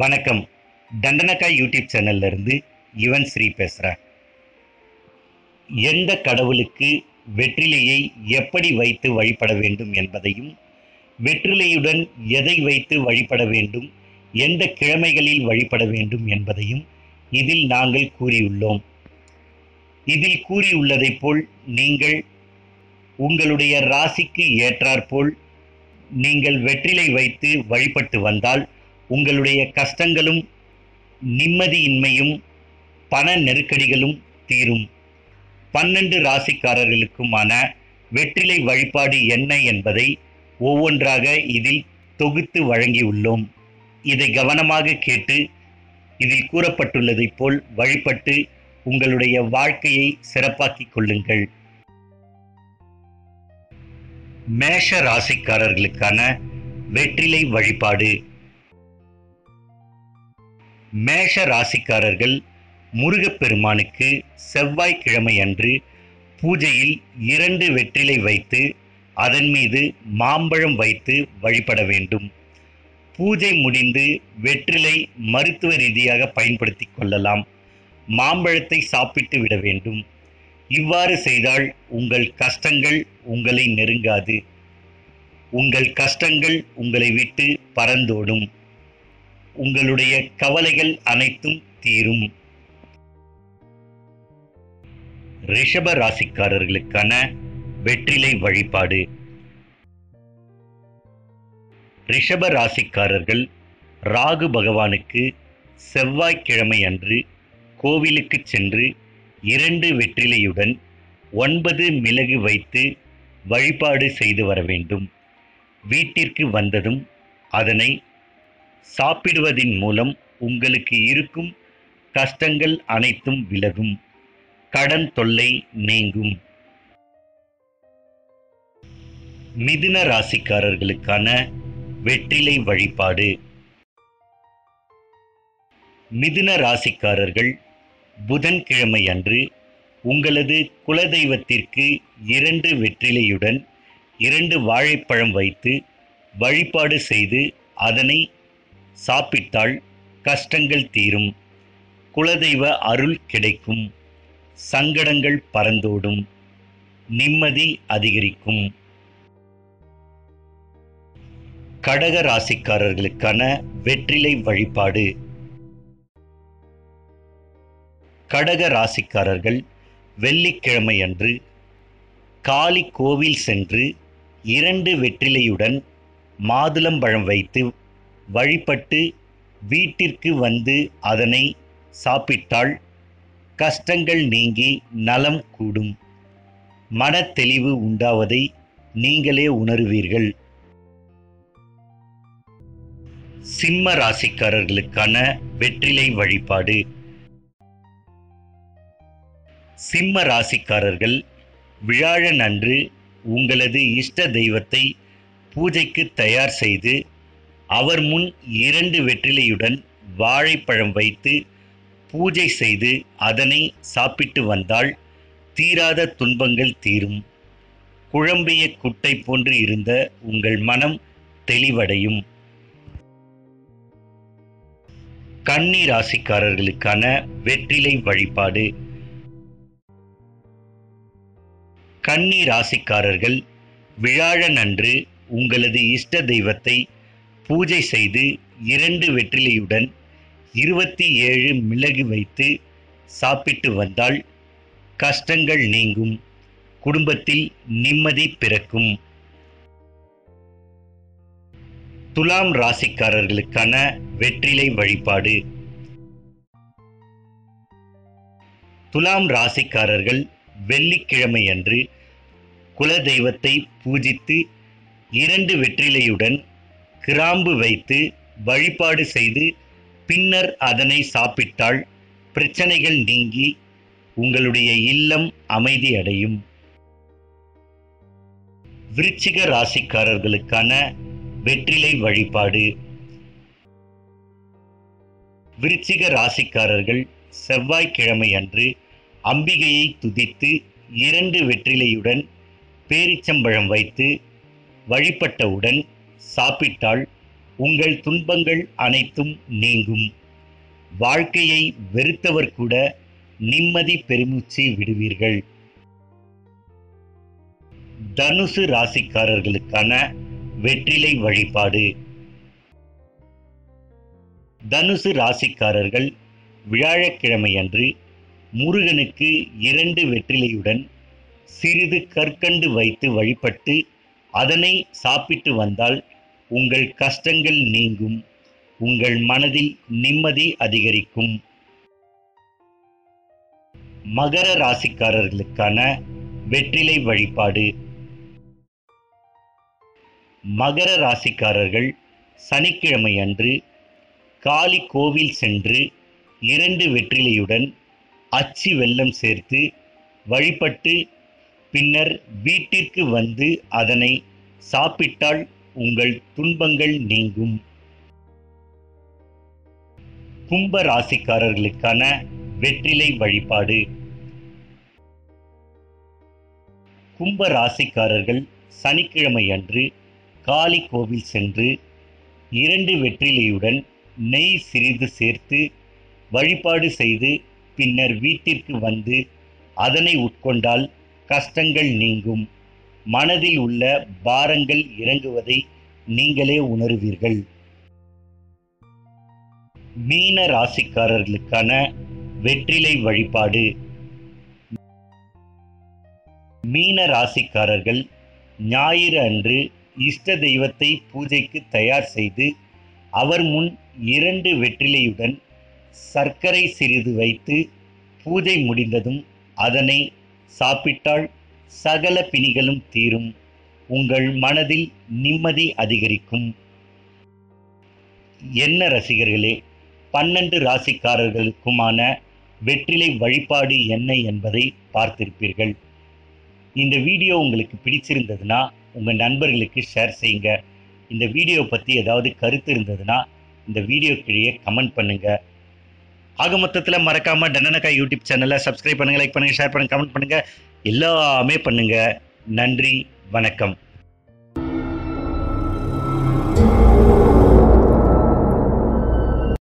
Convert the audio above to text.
வணக்கம். தண்டனக்காய் யூடியூப் சேனல்ல இருந்து யுவன் ஸ்ரீ பேசுகிறேன் எந்த கடவுளுக்கு வெற்றிலையை எப்படி வைத்து வழிபட வேண்டும் என்பதையும் வெற்றிலையுடன் எதை வைத்து வழிபட வேண்டும் எந்த கிழமைகளில் வழிபட வேண்டும் என்பதையும் இதில் நாங்கள் கூறியுள்ளோம். இதில் கூறியுள்ளதைப் போல் நீங்கள் உங்களுடைய ராசிக்கு ஏற்றாற்போல் நீங்கள் வெற்றிலை வைத்து வழிபட்டு வந்தால் உங்களுடைய கஷ்டங்களும் நிம்மதியின்மையும் பண நெருக்கடிகளும் தீரும். பன்னெண்டு ராசிக்காரர்களுக்குமான வெற்றிலை வழிபாடு என்ன என்பதை ஒவ்வொன்றாக இதில் தொகுத்து வழங்கியுள்ளோம். இதை கவனமாக கேட்டு இதில் கூறப்பட்டுள்ளதைப் போல் வழிபட்டு உங்களுடைய வாழ்க்கையை சிறப்பாக்கிக் கொள்ளுங்கள். மேஷ ராசிக்காரர்களுக்கான வெற்றிலை வழிபாடு. மேஷ ராசிக்காரர்கள் முருகப்பெருமானுக்கு செவ்வாய்க்கிழமை அன்று பூஜையில் இரண்டு வெற்றிலை வைத்து அதன் மீது மாம்பழம் வைத்து வழிபட வேண்டும். பூஜை முடிந்து வெற்றிலை மருத்துவ ரீதியாக பயன்படுத்தி கொள்ளலாம். மாம்பழத்தை சாப்பிட்டு விட வேண்டும். இவ்வாறு செய்தால் உங்கள் கஷ்டங்கள் உங்களை நெருங்காது. உங்கள் கஷ்டங்கள் உங்களை விட்டு பறந்தோடும். உங்களுடைய கவலைகள் அனைத்தும் தீரும். ரிஷப ராசிக்காரர்களுக்கான வெற்றிலை வழிபாடு. ரிஷப ராசிக்காரர்கள் ராகு பகவானுக்கு செவ்வாய்க்கிழமை அன்று கோவிலுக்கு சென்று இரண்டு வெற்றிலையுடன் ஒன்பது மிளகு வைத்து வழிபாடு செய்து வர வேண்டும். வீட்டிற்கு வந்ததும் அதனை சாப்பிடுவதின் மூலம் உங்களுக்கு இருக்கும் கஷ்டங்கள் அனைத்தும் விலகும். கடன் தொல்லை நீங்கும். மிதுன ராசிக்காரர்களுக்கான வெற்றிலை வழிபாடு. மிதுன ராசிக்காரர்கள் புதன்கிழமை அன்று உங்களது குலதெய்வத்திற்கு இரண்டு வெற்றிலையுடன் இரண்டு வாழைப்பழம் வைத்து வழிபாடு செய்து அதனை சாப்பிட்டால் கஷ்டங்கள் தீரும். குலதெய்வ அருள் கிடைக்கும். சங்கடங்கள் பறந்தோடும். நிம்மதி அதிகரிக்கும். கடக ராசிக்காரர்களுக்கான வெற்றிலை வழிபாடு. கடக ராசிக்காரர்கள் வெள்ளிக்கிழமை அன்று காளி கோவில் சென்று இரண்டு வெற்றிலையுடன் மாதுளம்பழம் வைத்து வழிபட்டு வீட்டிற்கு வந்து அதனை சாப்பிட்டால் கஷ்டங்கள் நீங்கி நலம் கூடும். மன தெளிவு உண்டாவதை நீங்களே உணருவீர்கள். சிம்ம ராசிக்காரர்களுக்கான வெற்றிலை வழிபாடு. சிம்ம ராசிக்காரர்கள் விழாழன் அன்று உங்களது இஷ்ட தெய்வத்தை பூஜைக்கு தயார் செய்து அவர் முன் இரண்டு வெற்றிலையுடன் வாழைப்பழம் வைத்து பூஜை செய்து அதனை சாப்பிட்டு வந்தால் தீராத துன்பங்கள் தீரும். குழம்பிய குட்டை போன்று இருந்த உங்கள் மனம் தெளிவடையும். கன்னி ராசிக்காரர்களுக்கான வெற்றிலை வழிபாடு. கன்னி ராசிக்காரர்கள் விழாழன் அன்று உங்களது இஷ்ட தெய்வத்தை பூஜை செய்து இரண்டு வெற்றிலையுடன் இருபத்தி ஏழு மிளகு வைத்து சாப்பிட்டு வந்தால் கஷ்டங்கள் நீங்கும். குடும்பத்தில் நிம்மதி பிறக்கும். துலாம் ராசிக்காரர்களுக்கான வெற்றிலை வழிபாடு. துலாம் ராசிக்காரர்கள் வெள்ளிக்கிழமை அன்று குலதெய்வத்தை பூஜித்து இரண்டு வெற்றிலையுடன் கிராம்பு வைத்து வழிபாடு செய்து பின்னர் அதனை சாப்பிட்டால் பிரச்சனைகள் நீங்கி உங்களுடைய இல்லம் அமைதி அடையும் விருச்சிக ராசிக்காரர்களுக்கான வெற்றிலை வழிபாடு. விருச்சிக ராசிக்காரர்கள் செவ்வாய்க்கிழமை அன்று அம்பிகையை துதித்து இரண்டு வெற்றிலையுடன் பேரிச்சம்பழம் வைத்து வழிபட்டவுடன் சாப்பிட்டால் உங்கள் துன்பங்கள் அனைத்தும் நீங்கும். வாழ்க்கையை வெறுத்தவர் கூட நிம்மதி பெருமூச்சு விடுவீர்கள். தனுசு ராசிக்காரர்களுக்கான வெற்றிலை வழிபாடு. தனுசு ராசிக்காரர்கள் வியாழக்கிழமையன்று முருகனுக்கு இரண்டு வெற்றிலையுடன் சிறிது கற்கண்டு வைத்து வழிபட்டு அதனை சாப்பிட்டு வந்தால் உங்கள் கஷ்டங்கள் நீங்கும் உங்கள் மனதில் நிம்மதி அதிகரிக்கும். மகர ராசிக்காரர்களுக்கான வெற்றிலை வழிபாடு. மகர ராசிக்காரர்கள் சனிக்கிழமை அன்று காளி கோவில் சென்று இரண்டு வெற்றிலையுடன் அச்சு வெள்ளம் சேர்த்து வழிபட்டு பின்னர் வீட்டிற்கு வந்து அதனை சாப்பிட்டால் உங்கள் துன்பங்கள் நீங்கும். கும்ப ராசிக்காரர்களுக்கான வெற்றிலை வழிபாடு. கும்ப ராசிக்காரர்கள் சனிக்கிழமை அன்று காளி கோவில் சென்று இரண்டு வெற்றிலையுடன் நெய் சிறிது சேர்த்து வழிபாடு செய்து பின்னர் வீட்டிற்கு வந்து அதனை உட்கொண்டால் கஷ்டங்கள் நீங்கும். மனதில் உள்ள பாரங்கள் இறங்குவதை நீங்களே உணருவீர்கள். மீன ராசிக்காரர்களுக்கான வெற்றிலை வழிபாடு. மீன ராசிக்காரர்கள் ஞாயிறு அன்று இஷ்ட தெய்வத்தை பூஜைக்கு தயார் செய்து அவர் முன் இரண்டு வெற்றிலையுடன் சர்க்கரை சிறிது வைத்து பூஜை முடிந்ததும் அதனை சாப்பிட்டால் சகல பிணிகளும் தீரும். உங்கள் மனதில் நிம்மதி அதிகரிக்கும். என்ன ரசிகர்களே பன்னெண்டு ராசிக்காரர்களுக்குமான வெற்றிலை வழிபாடு என்ன என்பதை பார்த்திருப்பீர்கள். இந்த வீடியோ உங்களுக்கு பிடிச்சிருந்ததுன்னா உங்கள் நண்பர்களுக்கு ஷேர் செய்யுங்க. இந்த வீடியோ பற்றி ஏதாவது கருத்து இருந்ததுன்னா இந்த வீடியோ கீழே கமெண்ட் பண்ணுங்கள் ஆக மொத்தத்தில் மறக்காமல் டன்னனக்கா யூடியூப் சேனலை சப்ஸ்கிரைப் பண்ணுங்கள் லைக் பண்ணுங்கள் ஷேர் பண்ணுங்கள் கமெண்ட் பண்ணுங்கள் எல்லாமே பண்ணுங்கள் நன்றி வணக்கம்.